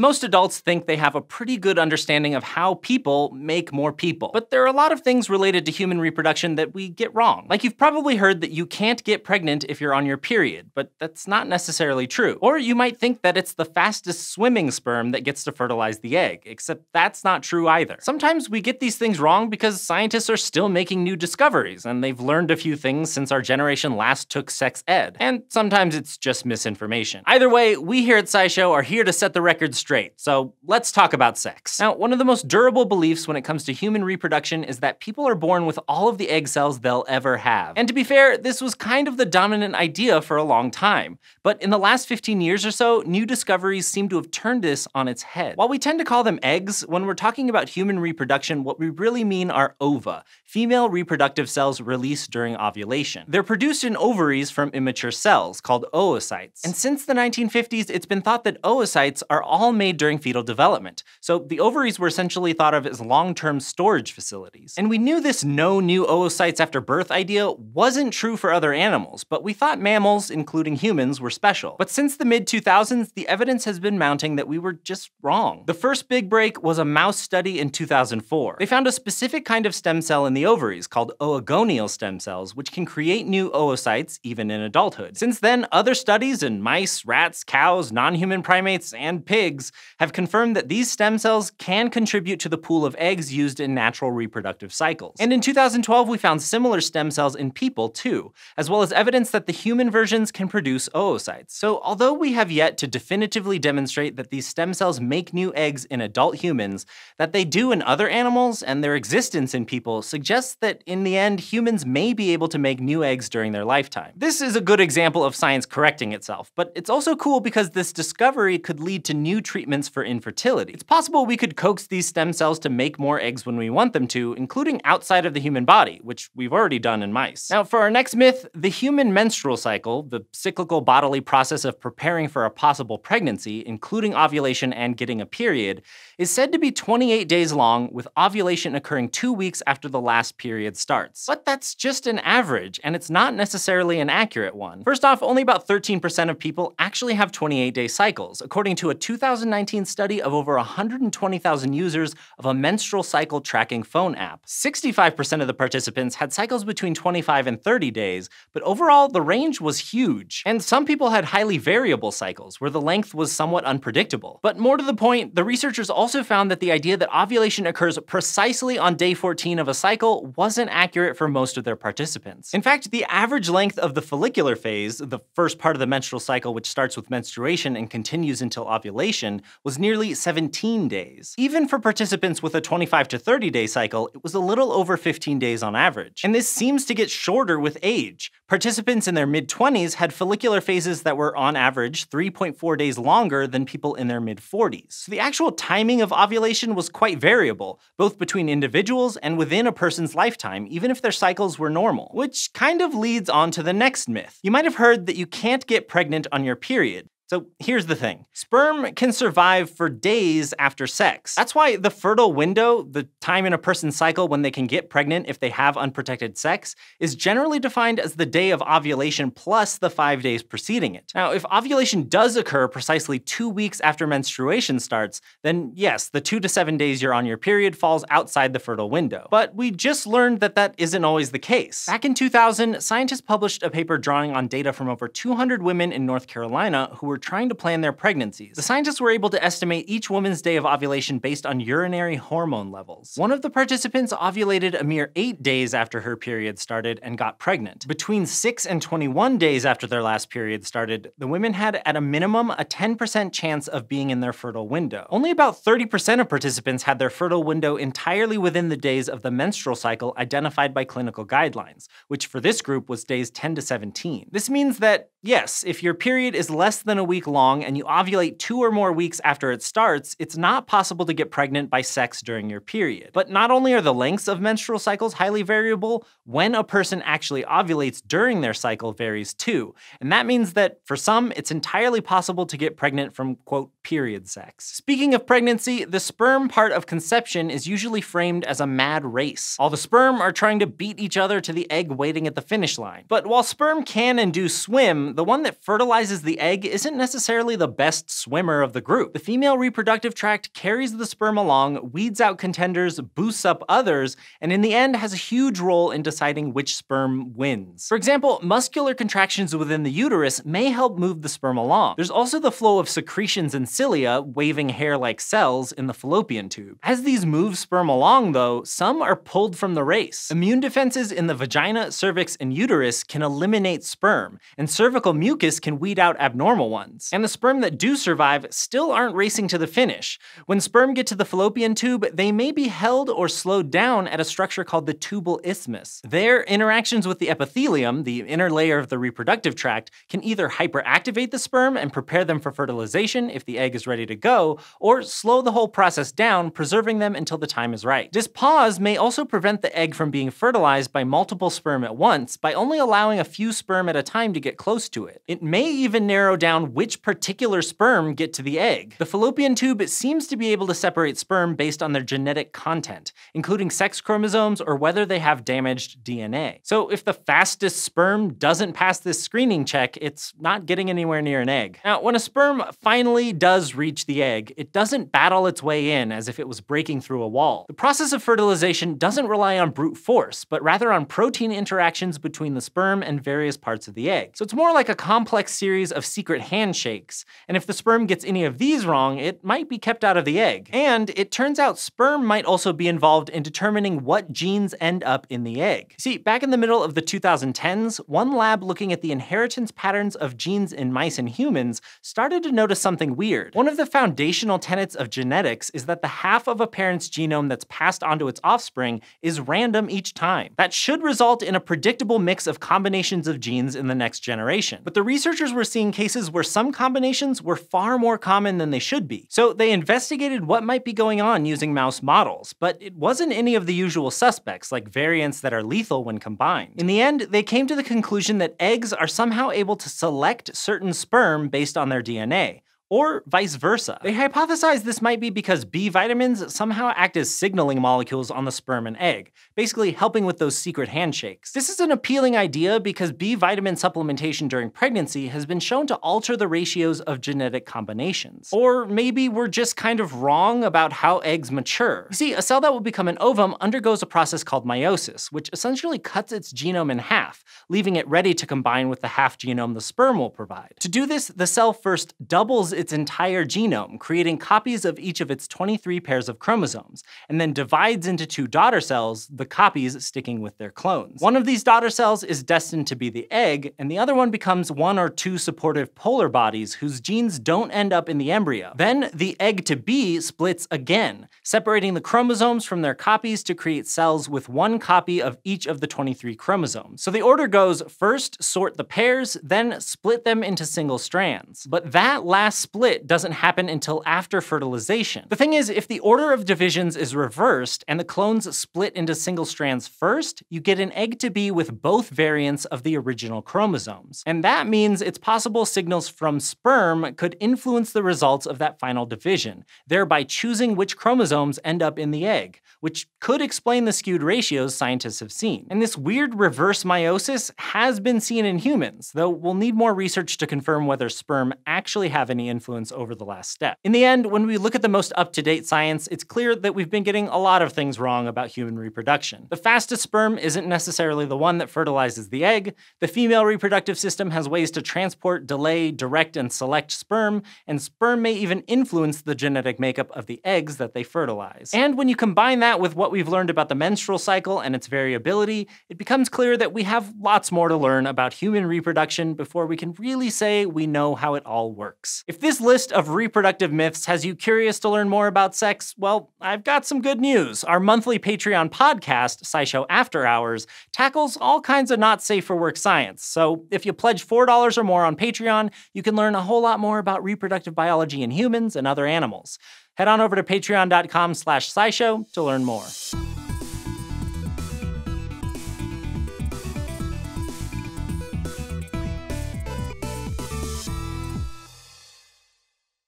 Most adults think they have a pretty good understanding of how people make more people. But there are a lot of things related to human reproduction that we get wrong. Like you've probably heard that you can't get pregnant if you're on your period, but that's not necessarily true. Or you might think that it's the fastest swimming sperm that gets to fertilize the egg, except that's not true either. Sometimes we get these things wrong because scientists are still making new discoveries, and they've learned a few things since our generation last took sex ed. And sometimes it's just misinformation. Either way, we here at SciShow are here to set the record straight, so let's talk about sex. Now, one of the most durable beliefs when it comes to human reproduction is that people are born with all of the egg cells they'll ever have. And to be fair, this was kind of the dominant idea for a long time. But in the last 15 years or so, new discoveries seem to have turned this on its head. While we tend to call them eggs, when we're talking about human reproduction, what we really mean are ova, female reproductive cells released during ovulation. They're produced in ovaries from immature cells, called oocytes. And since the 1950s, it's been thought that oocytes are all made during fetal development. So the ovaries were essentially thought of as long-term storage facilities. And we knew this no new oocytes after birth idea wasn't true for other animals, but we thought mammals, including humans, were special. But since the mid-2000s, the evidence has been mounting that we were just wrong. The first big break was a mouse study in 2004. They found a specific kind of stem cell in the ovaries called oogonial stem cells, which can create new oocytes even in adulthood. Since then, other studies in mice, rats, cows, non-human primates, and pigs have confirmed that these stem cells can contribute to the pool of eggs used in natural reproductive cycles. And in 2012, we found similar stem cells in people too, as well as evidence that the human versions can produce oocytes. So although we have yet to definitively demonstrate that these stem cells make new eggs in adult humans, that they do in other animals and their existence in people suggests that in the end, humans may be able to make new eggs during their lifetime. This is a good example of science correcting itself, but it's also cool because this discovery could lead to new treatments for infertility. It's possible we could coax these stem cells to make more eggs when we want them to, including outside of the human body, which we've already done in mice. Now, for our next myth, the human menstrual cycle, the cyclical bodily process of preparing for a possible pregnancy, including ovulation and getting a period, is said to be 28 days long, with ovulation occurring two weeks after the last period starts. But that's just an average, and it's not necessarily an accurate one. First off, only about 13% of people actually have 28-day cycles, according to a 2019 study of over 120,000 users of a menstrual cycle tracking phone app. 65% of the participants had cycles between 25 and 30 days, but overall, the range was huge. And some people had highly variable cycles, where the length was somewhat unpredictable. But more to the point, the researchers also found that the idea that ovulation occurs precisely on day 14 of a cycle wasn't accurate for most of their participants. In fact, the average length of the follicular phase, the first part of the menstrual cycle which starts with menstruation and continues until ovulation, was nearly 17 days. Even for participants with a 25 to 30 day cycle, it was a little over 15 days on average. And this seems to get shorter with age. Participants in their mid-20s had follicular phases that were on average 3.4 days longer than people in their mid-40s. So the actual timing of ovulation was quite variable, both between individuals and within a person's lifetime, even if their cycles were normal. Which kind of leads on to the next myth. You might have heard that you can't get pregnant on your period. So here's the thing. Sperm can survive for days after sex. That's why the fertile window, the time in a person's cycle when they can get pregnant if they have unprotected sex, is generally defined as the day of ovulation plus the five days preceding it. Now, if ovulation does occur precisely two weeks after menstruation starts, then yes, the two to seven days you're on your period falls outside the fertile window. But we just learned that that isn't always the case. Back in 2000, scientists published a paper drawing on data from over 200 women in North Carolina who were trying to plan their pregnancies. The scientists were able to estimate each woman's day of ovulation based on urinary hormone levels. One of the participants ovulated a mere 8 days after her period started and got pregnant. Between 6 and 21 days after their last period started, the women had at a minimum a 10% chance of being in their fertile window. Only about 30% of participants had their fertile window entirely within the days of the menstrual cycle identified by clinical guidelines, which for this group was days 10 to 17. This means that, yes, if your period is less than a week long and you ovulate two or more weeks after it starts, it's not possible to get pregnant by sex during your period. But not only are the lengths of menstrual cycles highly variable, when a person actually ovulates during their cycle varies too. And that means that for some, it's entirely possible to get pregnant from, quote, period sex. Speaking of pregnancy, the sperm part of conception is usually framed as a mad race. All the sperm are trying to beat each other to the egg waiting at the finish line. But while sperm can and do swim, the one that fertilizes the egg isn't necessarily the best swimmer of the group. The female reproductive tract carries the sperm along, weeds out contenders, boosts up others, and in the end has a huge role in deciding which sperm wins. For example, muscular contractions within the uterus may help move the sperm along. There's also the flow of secretions and cilia, waving hair-like cells, in the fallopian tube. As these move sperm along, though, some are pulled from the race. Immune defenses in the vagina, cervix, and uterus can eliminate sperm, and cervical mucus can weed out abnormal ones. And the sperm that do survive still aren't racing to the finish. When sperm get to the fallopian tube, they may be held or slowed down at a structure called the tubal isthmus. Their interactions with the epithelium, the inner layer of the reproductive tract, can either hyperactivate the sperm and prepare them for fertilization if the egg is ready to go, or slow the whole process down, preserving them until the time is right. This pause may also prevent the egg from being fertilized by multiple sperm at once by only allowing a few sperm at a time to get close to it. It may even narrow down which particular sperm get to the egg. The fallopian tube seems to be able to separate sperm based on their genetic content, including sex chromosomes or whether they have damaged DNA. So if the fastest sperm doesn't pass this screening check, it's not getting anywhere near an egg. Now, when a sperm finally does reach the egg, it doesn't battle its way in as if it was breaking through a wall. The process of fertilization doesn't rely on brute force, but rather on protein interactions between the sperm and various parts of the egg. So it's more like a complex series of secret handshakes, and if the sperm gets any of these wrong, it might be kept out of the egg. And it turns out sperm might also be involved in determining what genes end up in the egg. See, back in the middle of the 2010s, one lab looking at the inheritance patterns of genes in mice and humans started to notice something weird. One of the foundational tenets of genetics is that the half of a parent's genome that's passed onto its offspring is random each time. That should result in a predictable mix of combinations of genes in the next generation. But the researchers were seeing cases where some combinations were far more common than they should be. So they investigated what might be going on using mouse models, but it wasn't any of the usual suspects, like variants that are lethal when combined. In the end, they came to the conclusion that eggs are somehow able to select certain sperm based on their DNA, or vice versa. They hypothesized this might be because B vitamins somehow act as signaling molecules on the sperm and egg, basically helping with those secret handshakes. This is an appealing idea because B vitamin supplementation during pregnancy has been shown to alter the ratios of genetic combinations. Or maybe we're just kind of wrong about how eggs mature. You see, a cell that will become an ovum undergoes a process called meiosis, which essentially cuts its genome in half, leaving it ready to combine with the half genome the sperm will provide. To do this, the cell first doubles its entire genome, creating copies of each of its 23 pairs of chromosomes, and then divides into two daughter cells, the copies sticking with their clones. One of these daughter cells is destined to be the egg, and the other one becomes one or two supportive polar bodies whose genes don't end up in the embryo. Then the egg to be splits again, separating the chromosomes from their copies to create cells with one copy of each of the 23 chromosomes. So the order goes first sort the pairs, then split them into single strands. But that last split doesn't happen until after fertilization. The thing is, if the order of divisions is reversed and the clones split into single strands first, you get an egg to be with both variants of the original chromosomes. And that means it's possible signals from sperm could influence the results of that final division, thereby choosing which chromosomes end up in the egg, which could explain the skewed ratios scientists have seen. And this weird reverse meiosis has been seen in humans, though we'll need more research to confirm whether sperm actually have any influence over the last step. In the end, when we look at the most up-to-date science, it's clear that we've been getting a lot of things wrong about human reproduction. The fastest sperm isn't necessarily the one that fertilizes the egg, the female reproductive system has ways to transport, delay, direct, and select sperm, and sperm may even influence the genetic makeup of the eggs that they fertilize. And when you combine that with what we've learned about the menstrual cycle and its variability, it becomes clear that we have lots more to learn about human reproduction before we can really say we know how it all works. If this this list of reproductive myths has you curious to learn more about sex, well, I've got some good news. Our monthly Patreon podcast, SciShow After Hours, tackles all kinds of not safe for work science. So if you pledge $4 or more on Patreon, you can learn a whole lot more about reproductive biology in humans and other animals. Head on over to patreon.com slash scishow to learn more.